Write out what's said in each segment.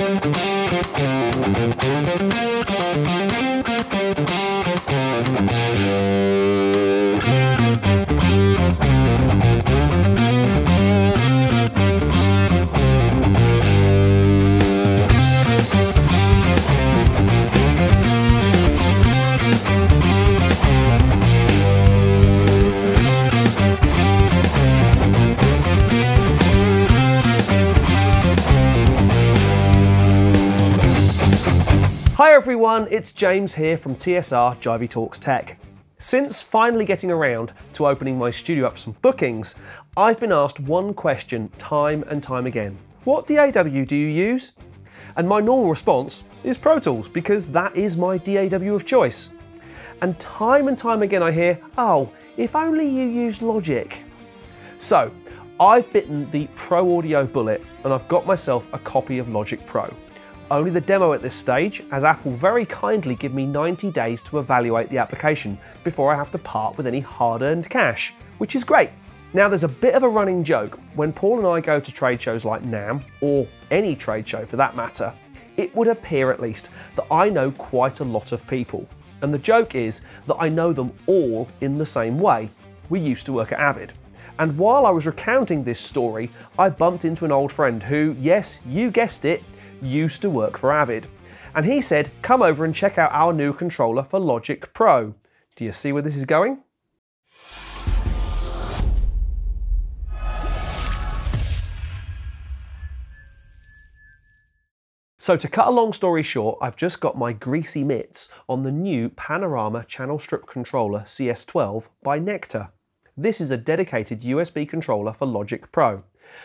Hi everyone, it's James here from TSR Jivey Talks Tech. Since finally getting around to opening my studio up for some bookings, I've been asked one question time and time again. What DAW do you use? And my normal response is Pro Tools because that is my DAW of choice. And time and time again I hear, oh, if only you used Logic. So, I've bitten the Pro Audio bullet and I've got myself a copy of Logic Pro. Only the demo at this stage, as Apple very kindly give me 90 days to evaluate the application before I have to part with any hard-earned cash, which is great. Now there's a bit of a running joke, when Paul and I go to trade shows like NAMM, or any trade show for that matter, it would appear at least that I know quite a lot of people. And the joke is that I know them all in the same way. We used to work at Avid. And while I was recounting this story, I bumped into an old friend who, yes, you guessed it, used to work for Avid. And he said, come over and check out our new controller for Logic Pro. Do you see where this is going? So to cut a long story short, I've just got my greasy mitts on the new Panorama Channel Strip Controller CS12 by Nektar. This is a dedicated USB controller for Logic Pro.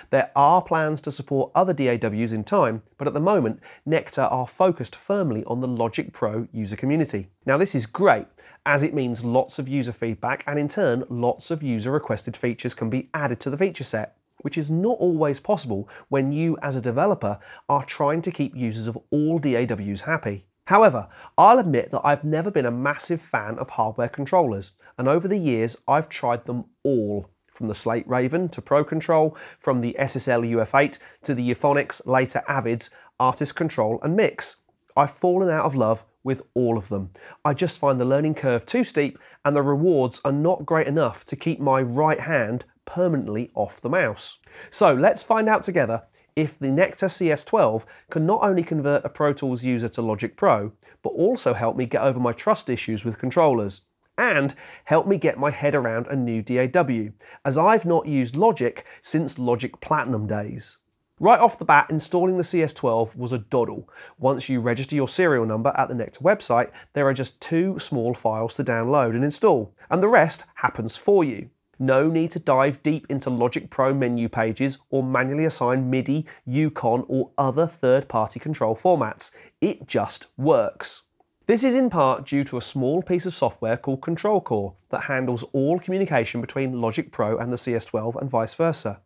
There are plans to support other DAWs in time, but at the moment, Nektar are focused firmly on the Logic Pro user community. Now this is great, as it means lots of user feedback and in turn, lots of user requested features can be added to the feature set which is not always possible when you as a developer are trying to keep users of all DAWs happy. However, I'll admit that I've never been a massive fan of hardware controllers, and over the years I've tried them all from the Slate Raven to Pro Control, from the SSL UF8 to the Euphonix, later Avid's Artist Control and Mix. I've fallen out of love with all of them. I just find the learning curve too steep and the rewards are not great enough to keep my right hand permanently off the mouse. So let's find out together if the Nektar CS12 can not only convert a Pro Tools user to Logic Pro, but also help me get over my trust issues with controllers and help me get my head around a new DAW, as I've not used Logic since Logic Platinum days. Right off the bat, installing the CS12 was a doddle. Once you register your serial number at the next website, there are just two small files to download and install, and the rest happens for you. No need to dive deep into Logic Pro menu pages or manually assign MIDI, UConn or other third-party control formats. It just works. This is in part due to a small piece of software called Control Core that handles all communication between Logic Pro and the CS12 and vice versa.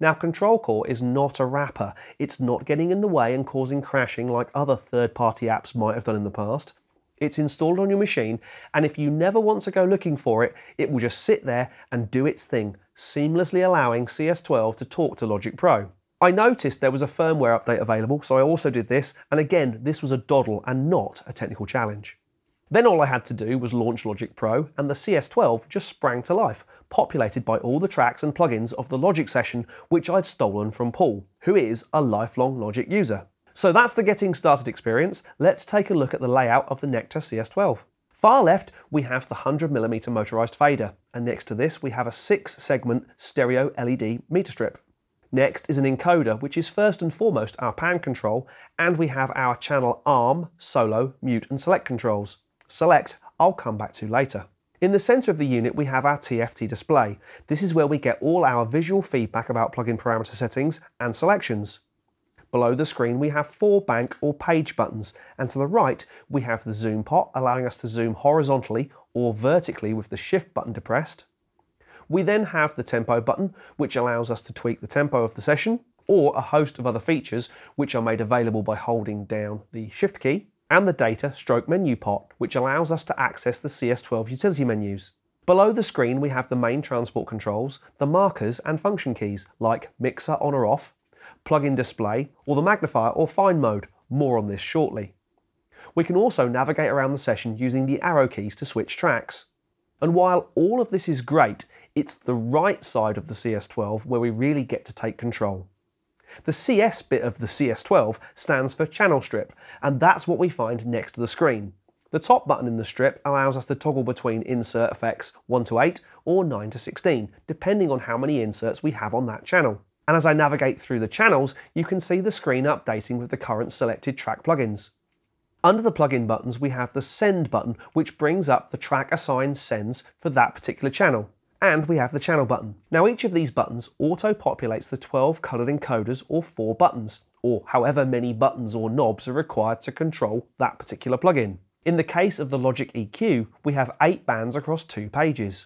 Now Control Core is not a wrapper, it's not getting in the way and causing crashing like other third-party apps might have done in the past. It's installed on your machine and if you never want to go looking for it, it will just sit there and do its thing, seamlessly allowing CS12 to talk to Logic Pro. I noticed there was a firmware update available, so I also did this, and again, this was a doddle and not a technical challenge. Then all I had to do was launch Logic Pro, and the CS12 just sprang to life, populated by all the tracks and plugins of the Logic session which I'd stolen from Paul, who is a lifelong Logic user. So that's the getting started experience. Let's take a look at the layout of the Nektar CS12. Far left, we have the 100mm motorized fader, and next to this we have a six segment stereo LED meter strip. Next is an encoder, which is first and foremost our pan control, and we have our channel arm, solo, mute and select controls. Select, I'll come back to later. In the centre of the unit we have our TFT display. This is where we get all our visual feedback about plugin parameter settings and selections. Below the screen we have four bank or page buttons and to the right we have the zoom pot allowing us to zoom horizontally or vertically with the shift button depressed, we then have the tempo button, which allows us to tweak the tempo of the session, or a host of other features which are made available by holding down the shift key, and the data stroke menu pot, which allows us to access the CS12 utility menus. Below the screen we have the main transport controls, the markers and function keys like mixer on or off, plug-in display, or the magnifier or fine mode, More on this shortly. We can also navigate around the session using the arrow keys to switch tracks. And while all of this is great, it's the right side of the CS12 where we really get to take control. The CS bit of the CS12 stands for channel strip, and that's what we find next to the screen. The top button in the strip allows us to toggle between insert effects 1 to 8 or 9 to 16, depending on how many inserts we have on that channel. And as I navigate through the channels, you can see the screen updating with the current selected track plugins. Under the plugin buttons, we have the Send button, which brings up the track assigned sends for that particular channel. And we have the Channel button. Now each of these buttons auto-populates the 12 coloured encoders or 4 buttons, or however many buttons or knobs are required to control that particular plugin. In the case of the Logic EQ, we have 8 bands across 2 pages.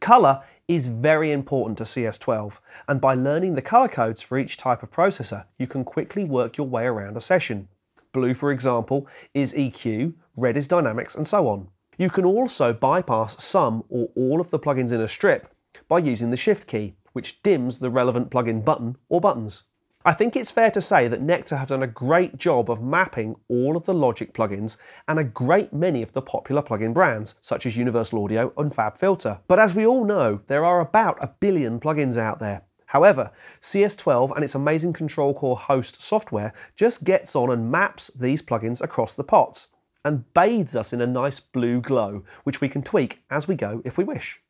Colour is very important to CS12, and by learning the colour codes for each type of processor, you can quickly work your way around a session. Blue, for example, is EQ, red is dynamics, and so on. You can also bypass some or all of the plugins in a strip by using the Shift key, which dims the relevant plugin button or buttons. I think it's fair to say that Nektar have done a great job of mapping all of the Logic plugins and a great many of the popular plugin brands, such as Universal Audio and FabFilter. But as we all know, there are about a billion plugins out there, However, CS12 and its amazing Control Core host software just gets on and maps these plugins across the pots and bathes us in a nice blue glow, which we can tweak as we go if we wish.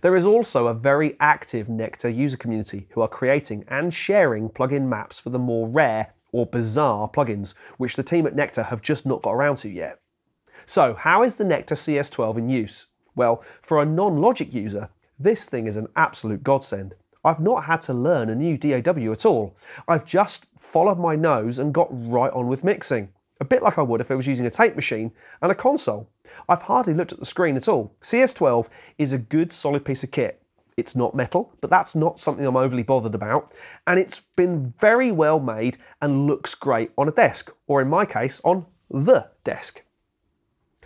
There is also a very active Nektar user community who are creating and sharing plugin maps for the more rare or bizarre plugins, which the team at Nektar have just not got around to yet. So, how is the Nektar CS12 in use? Well, for a non-Logic user, this thing is an absolute godsend. I've not had to learn a new DAW at all. I've just followed my nose and got right on with mixing. A bit like I would if I was using a tape machine and a console. I've hardly looked at the screen at all. CS12 is a good solid piece of kit. It's not metal, but that's not something I'm overly bothered about. And it's been very well made and looks great on a desk, or in my case, on the desk.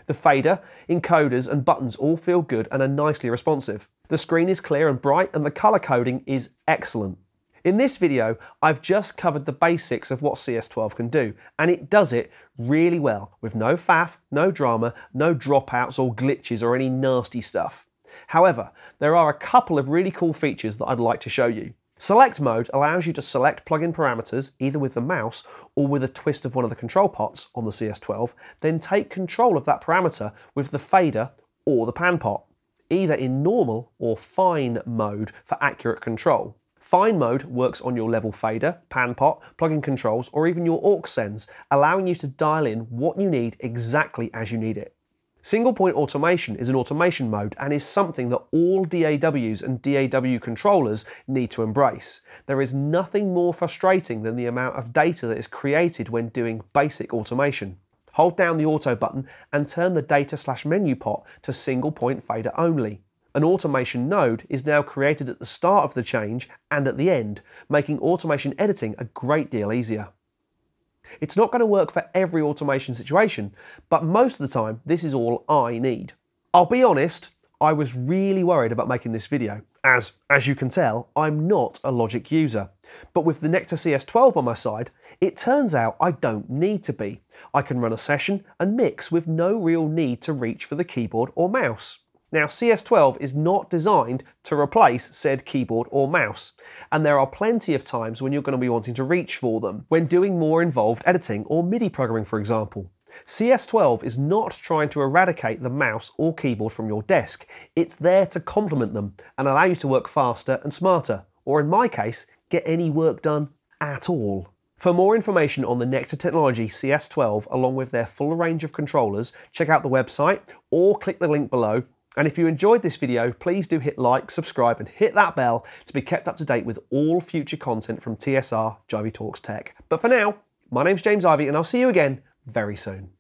The fader, encoders and buttons all feel good and are nicely responsive. The screen is clear and bright and the colour coding is excellent. In this video, I've just covered the basics of what CS12 can do, and it does it really well, with no faff, no drama, no dropouts or glitches or any nasty stuff. However, there are a couple of really cool features that I'd like to show you. Select mode allows you to select plugin parameters either with the mouse or with a twist of one of the control pots on the CS12, then take control of that parameter with the fader or the pan pot either in normal or fine mode for accurate control. Fine mode works on your level fader, pan pot, plugin controls, or even your aux sends, allowing you to dial in what you need exactly as you need it. Single point automation is an automation mode and is something that all DAWs and DAW controllers need to embrace. There is nothing more frustrating than the amount of data that is created when doing basic automation hold down the auto button and turn the data slash menu pot to single point fader only. An automation node is now created at the start of the change and at the end, making automation editing a great deal easier. It's not going to work for every automation situation, but most of the time this is all I need. I'll be honest, I was really worried about making this video, as, as you can tell, I'm not a Logic user. But with the Nektar CS12 on my side, it turns out I don't need to be. I can run a session and mix with no real need to reach for the keyboard or mouse. Now CS12 is not designed to replace said keyboard or mouse, and there are plenty of times when you're going to be wanting to reach for them, when doing more involved editing or MIDI programming for example. CS12 is not trying to eradicate the mouse or keyboard from your desk, it's there to complement them and allow you to work faster and smarter, or in my case, get any work done at all. For more information on the Nektar Technology CS12 along with their full range of controllers, check out the website or click the link below. And if you enjoyed this video, please do hit like, subscribe and hit that bell to be kept up to date with all future content from TSR Jivey Talks Tech. But for now, my name's James Ivey, and I'll see you again very soon.